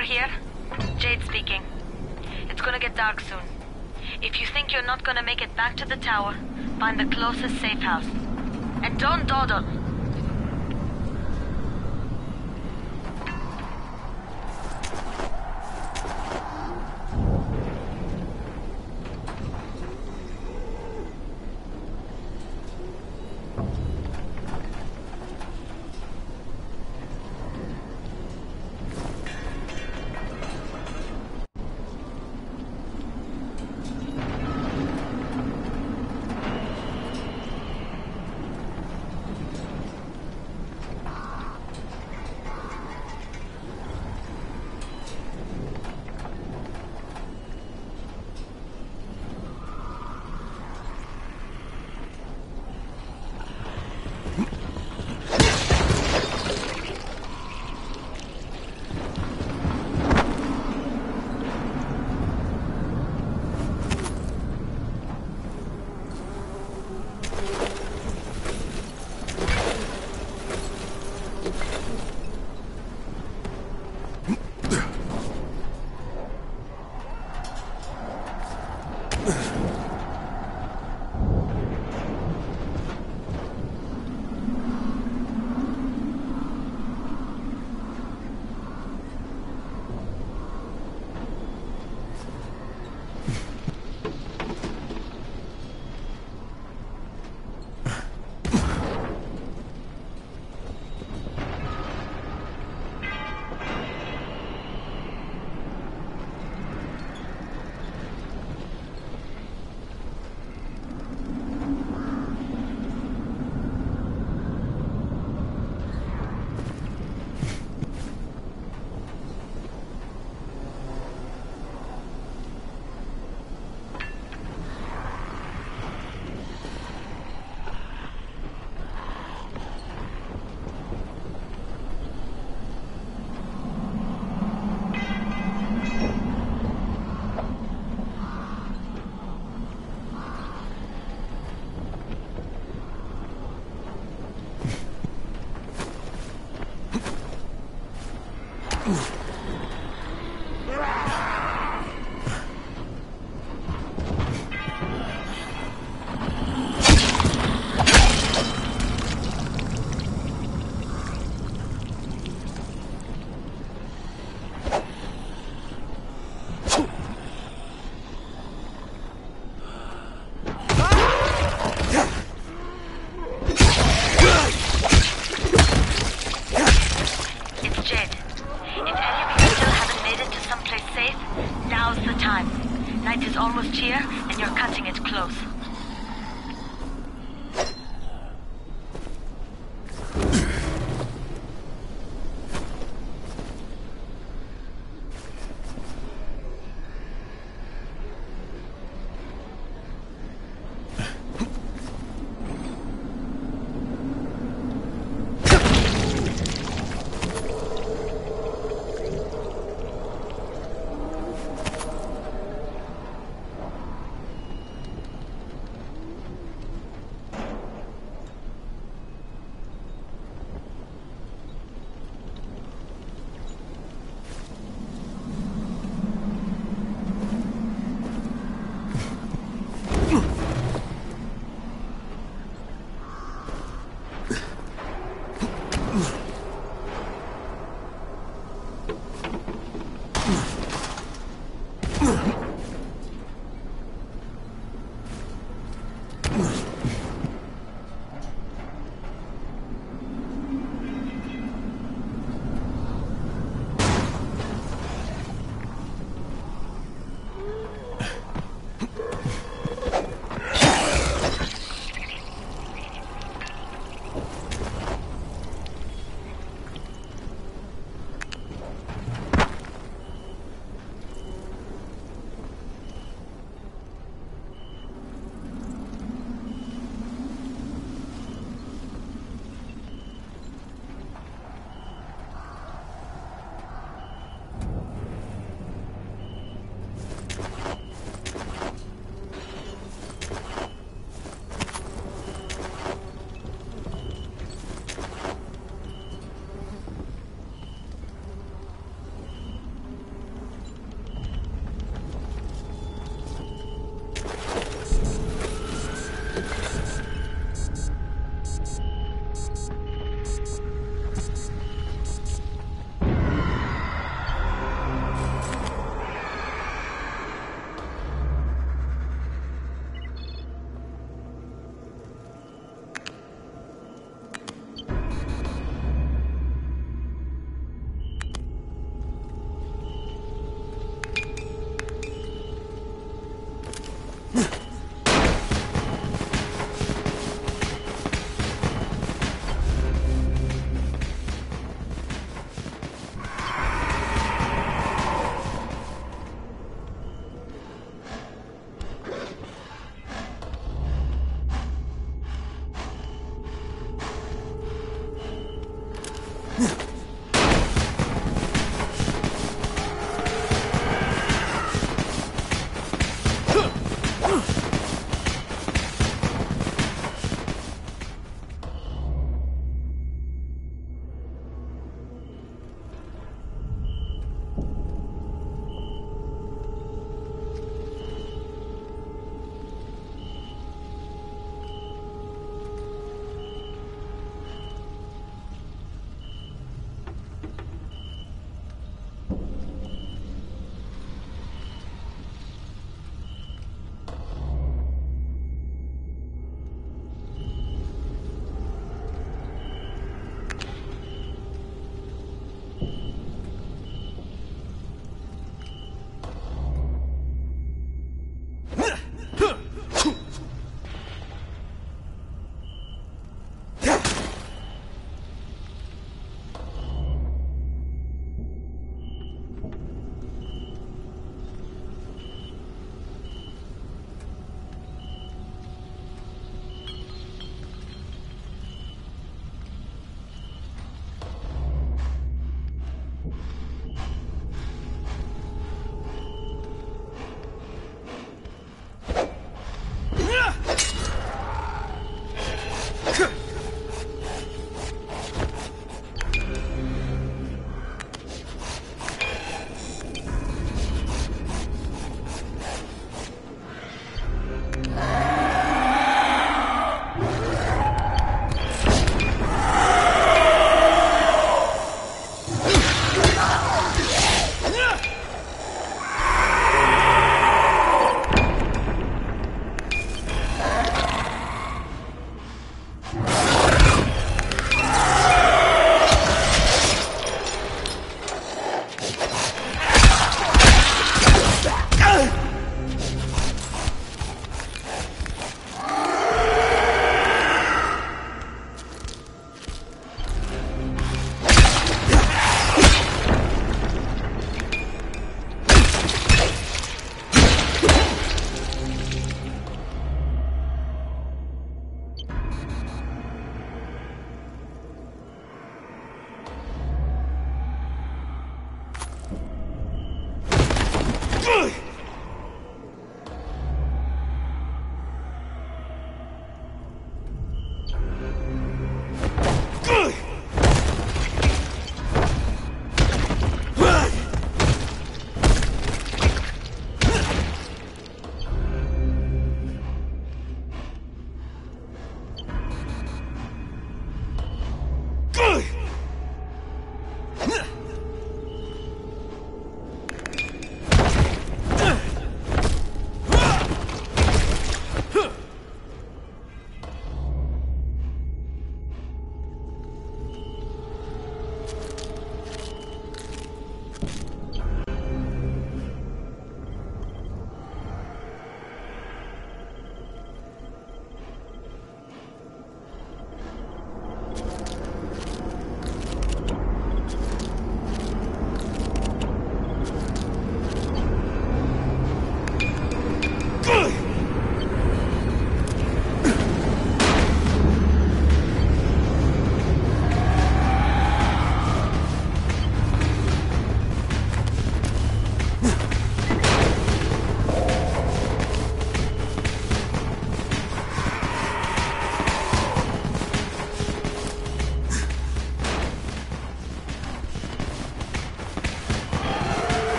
here? Jade speaking. It's gonna get dark soon. If you think you're not gonna make it back to the tower, find the closest safe house. And don't dawdle.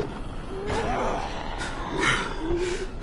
ああ。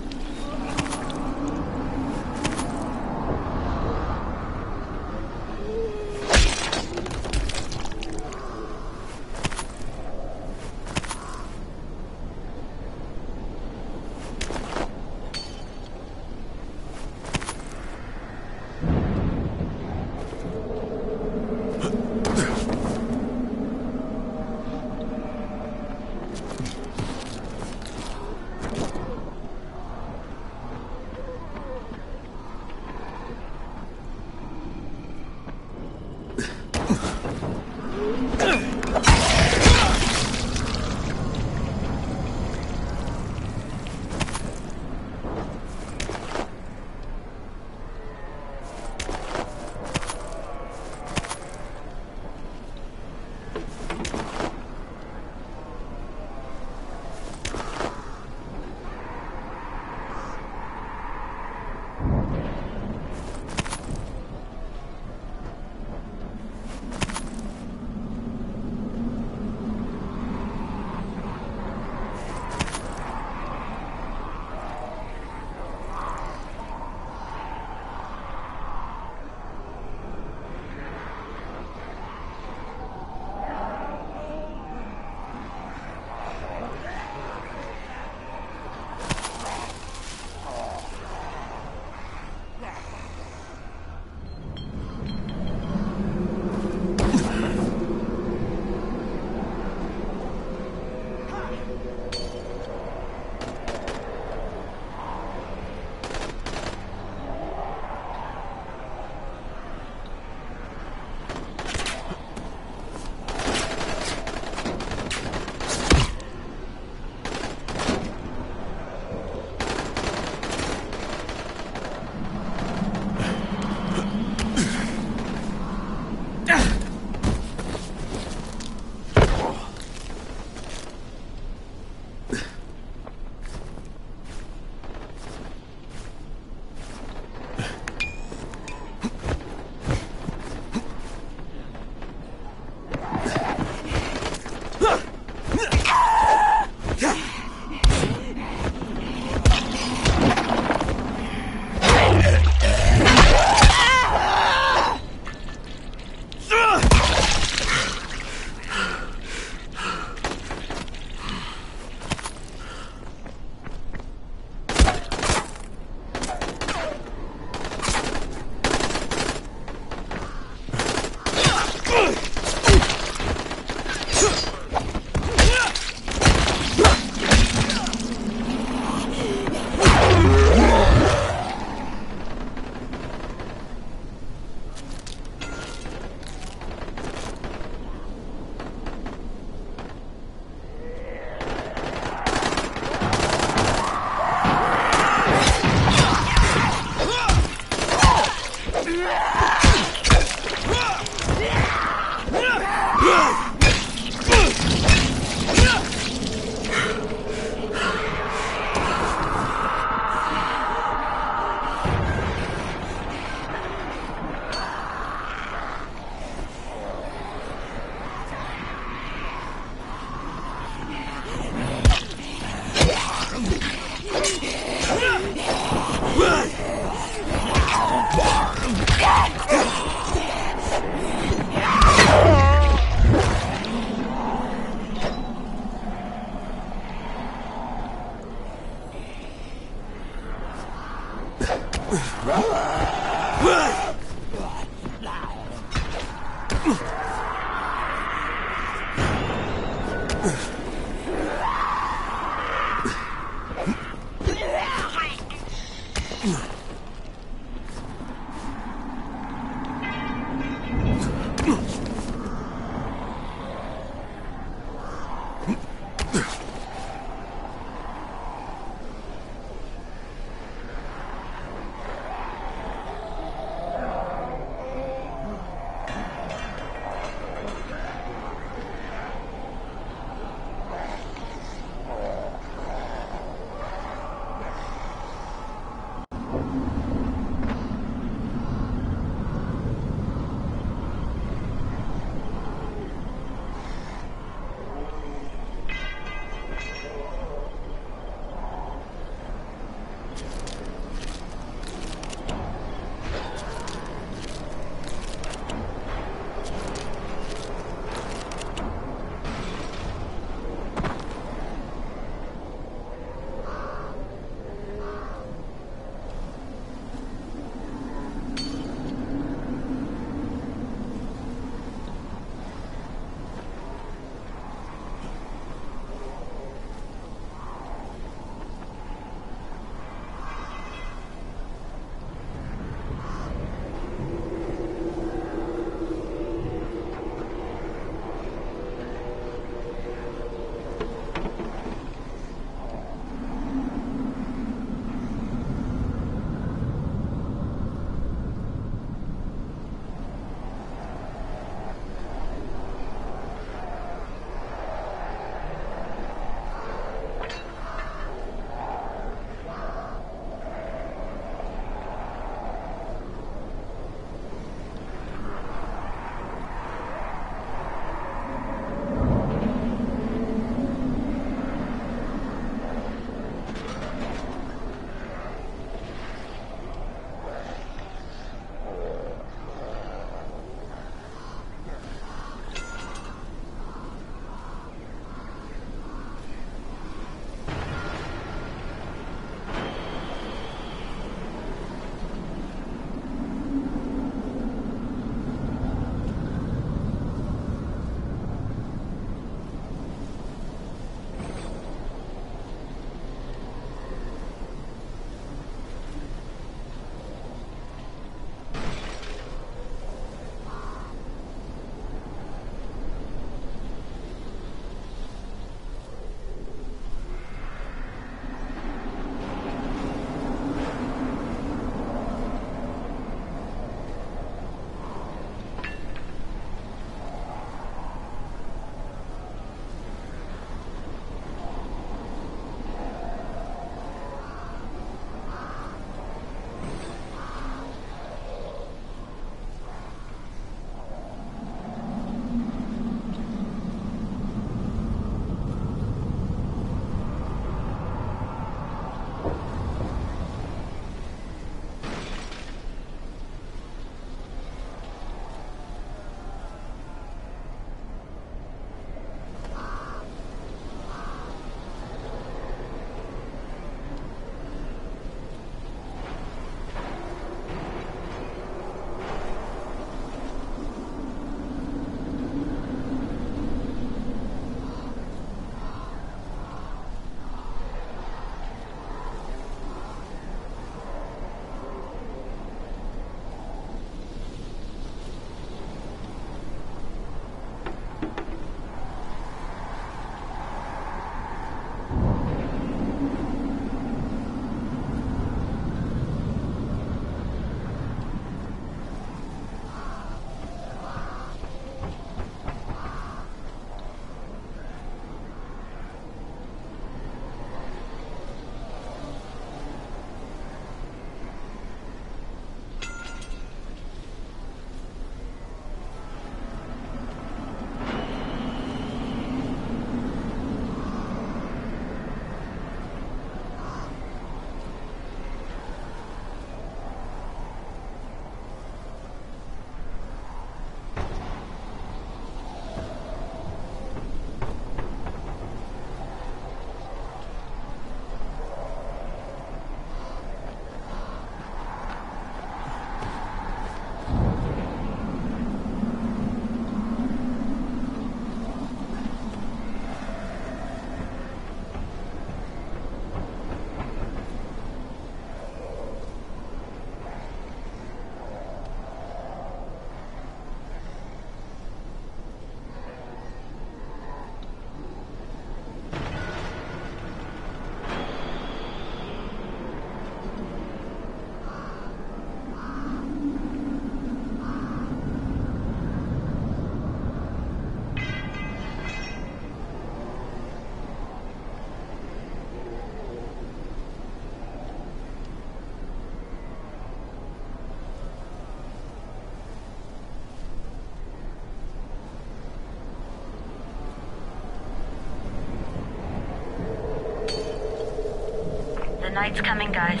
Night's coming, guys.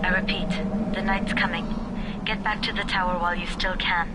I repeat, the night's coming. Get back to the tower while you still can.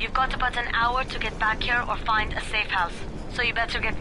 You've got about an hour to get back here or find a safe house. So you better get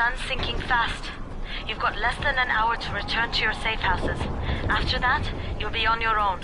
sun's sinking fast. You've got less than an hour to return to your safe houses. After that, you'll be on your own.